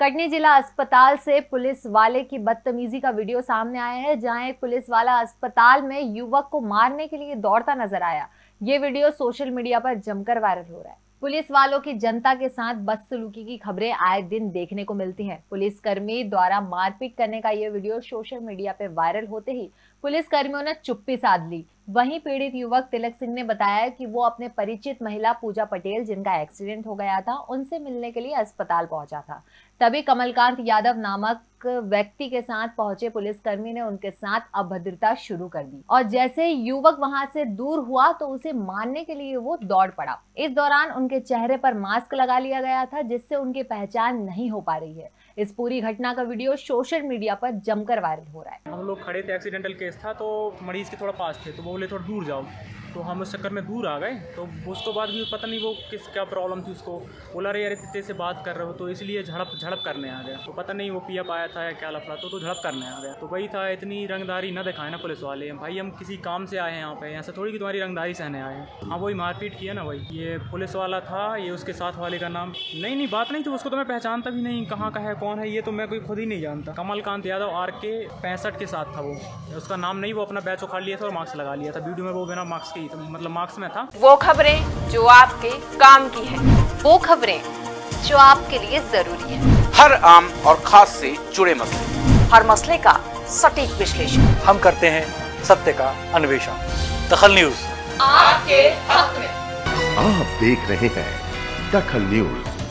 कटनी जिला अस्पताल से पुलिस वाले की बदतमीजी का वीडियो सामने आया है, जहाँ एक पुलिस वाला अस्पताल में युवक को मारने के लिए दौड़ता नज़र आया। ये वीडियो सोशल मीडिया पर जमकर वायरल हो रहा है। पुलिस वालों की जनता के साथ बदसलूकी की खबरें आए दिन देखने को मिलती हैं। पुलिस कर्मी द्वारा मारपीट करने का ये वीडियो सोशल मीडिया पे वायरल होते ही पुलिस कर्मियों ने चुप्पी साध ली। वहीं पीड़ित युवक तिलक सिंह ने बताया कि वो अपने परिचित महिला पूजा पटेल, जिनका एक्सीडेंट हो गया था, उनसे मिलने के लिए अस्पताल पहुँचा था। तभी कमलकांत यादव नामक व्यक्ति के साथ पहुँचे पुलिसकर्मी ने उनके साथ अभद्रता शुरू कर दी। और जैसे युवक वहाँ से दूर हुआ तो उसे मारने के लिए वो दौड़ पड़ा। इस दौरान उनके चेहरे पर मास्क लगा लिया गया था, जिससे उनकी पहचान नहीं हो पा रही है। इस पूरी घटना का वीडियो सोशल मीडिया पर जमकर वायरल हो रहा है। हम लोग खड़े थे एक्सीडेंटल केस था तो मरीज़ के थोड़ा पास थे तो बोले, थोड़ा दूर जाओ। तो हम उस चक्कर में दूर आ गए। तो उसके बाद भी पता नहीं वो किस क्या प्रॉब्लम थी उसको। बोला रहे यार इतने से बात कर रहे हो तो इसलिए झड़प झड़प करने आ गया। तो पता नहीं वो पी आया था या क्या लफड़ा तो, तो झड़प करने आ गया। तो वही था इतनी रंगदारी ना दिखाए ना पुलिस वाले। भाई हम किसी काम से आए हैं यहाँ पे यहाँ से थोड़ी की तुम्हारी रंगदारी सहने आए हैं। हाँ वही मारपीट किया ना वही। ये पुलिस वाला था ये उसके साथ वाले का नाम। नहीं नहीं बात नहीं थी उसको तो मैं पहचानता भी नहीं कहाँ का है कौन है ये तो मैं कोई खुद ही नहीं जानता। कमलकांत यादव आर के पैंसठ के साथ था वो। उसका नाम नहीं वो अपना बैच उखाड़ लिया था और मार्क्स लगा लिया था। वीडियो में वो बिना मार्क्स की तो मतलब मार्क्स में था। वो खबरें जो आपके काम की है। वो खबरें जो आपके लिए ज़रूरी है। हर आम और खास से जुड़े मसले। हर मसले का सटीक विश्लेषण। हम करते हैं सत्य का अन्वेषण। दखल न्यूज़। आपके हक में। आप देख रहे हैं दखल न्यूज़।